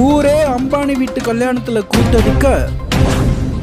ஊரே அம்பானி வீட்டு கல்யாணத்துல கூட்டடிக்க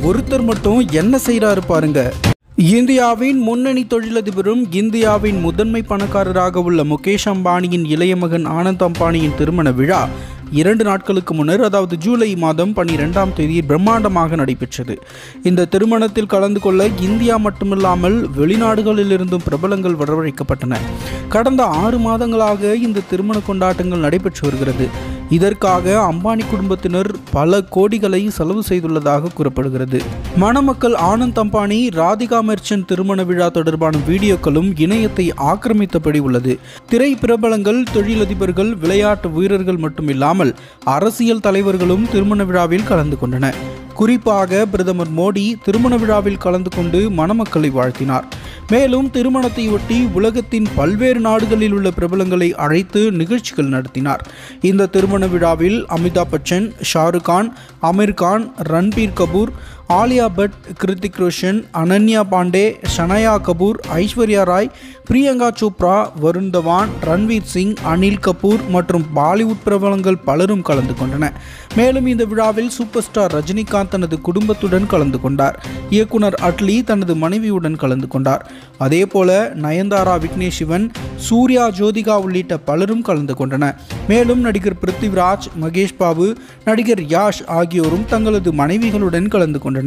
ஒருத்தர் மட்டும் என்ன செய்கிறாரு பாருங்க. இந்தியாவின் முன்னணி தொழிலதிபரும் இந்தியாவின் முதன்மை பணக்காரராக உள்ள முகேஷ் அம்பானியின் இளைய மகன் ஆனந்த் அம்பானியின் திருமண விழா இரண்டு நாட்களுக்கு முன்னர் அதாவது ஜூலை மாதம் பன்னிரெண்டாம் தேதி பிரம்மாண்டமாக நடைபெற்றது. இந்த திருமணத்தில் கலந்து கொள்ள இந்தியா மட்டுமில்லாமல் வெளிநாடுகளிலிருந்தும் பிரபலங்கள் வரவழைக்கப்பட்டன கடந்த ஆறு மாதங்களாக இந்த திருமண கொண்டாட்டங்கள் நடைபெற்று வருகிறது. இதற்காக அம்பானி குடும்பத்தினர் பல கோடிகளை செலவு செய்துள்ளதாக கூறப்படுகிறது. மணமக்கள் ஆனந்த் அம்பானி ராதிகா மெர்ச்சன் திருமண விழா தொடர்பான வீடியோக்களும் இணையத்தை ஆக்கிரமித்தபடி உள்ளது. திரை பிரபலங்கள் தொழிலதிபர்கள் விளையாட்டு வீரர்கள் மட்டுமில்லாமல் அரசியல் தலைவர்களும் திருமண விழாவில் கலந்து கொண்டனர். குறிப்பாக பிரதமர் மோடி திருமண விழாவில் கலந்து கொண்டு மணமக்களை வாழ்த்தினார். மேலும் திருமணத்தையொட்டி உலகத்தின் பல்வேறு நாடுகளில் உள்ள பிரபலங்களை அழைத்து நிகழ்ச்சிகள் நடத்தினார். இந்த திருமண விழாவில் அமிதாப் பச்சன் ஷாருக் கான் அமீர் கான் ரன்பீர் கபூர் ஆலியா பட் கிருத்திக் ரோஷன் அனன்யா பாண்டே ஷனயா கபூர் ஐஸ்வர்யா ராய் பிரியங்கா சோப்ரா வருண் தவான் ரன்வீர் சிங் அனில் கபூர் மற்றும் பாலிவுட் பிரபலங்கள் பலரும் கலந்து கொண்டனர். மேலும் இந்த விழாவில் சூப்பர் ஸ்டார் ரஜினிகாந்த் தனது குடும்பத்துடன் கலந்து கொண்டார். இயக்குனர் அட்லி தனது மனைவியுடன் கலந்து கொண்டார். அதேபோல நயன்தாரா விக்னேஷ் சிவன் சூர்யா ஜோதிகா உள்ளிட்ட பலரும் கலந்து கொண்டனர். மேலும் நடிகர் பிருத்திவிராஜ் மகேஷ் பாபு நடிகர் யாஷ் ஆகியோரும் தங்களது மனைவிகளுடன் கலந்து கொண்டனர்.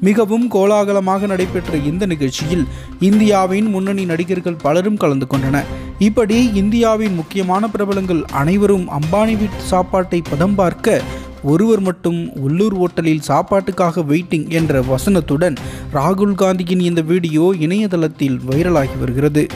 மிகவும் கோலாகலமாக நடைபெற்ற இந்த நிகழ்ச்சியில் இந்தியாவின் முன்னணி நடிகர்கள் பலரும் கலந்து கொண்டனர். இப்படி இந்தியாவின் முக்கியமான பிரபலங்கள் அனைவரும் அம்பானி வீட்டு சாப்பாட்டை பதம் பார்க்க ஒருவர் மட்டும் உள்ளூர் ஓட்டலில் சாப்பாட்டுக்காக வெயிட்டிங் என்ற வசனத்துடன் ராகுல் காந்தியின் இந்த வீடியோ இணையதளத்தில் வைரலாகி வருகிறது.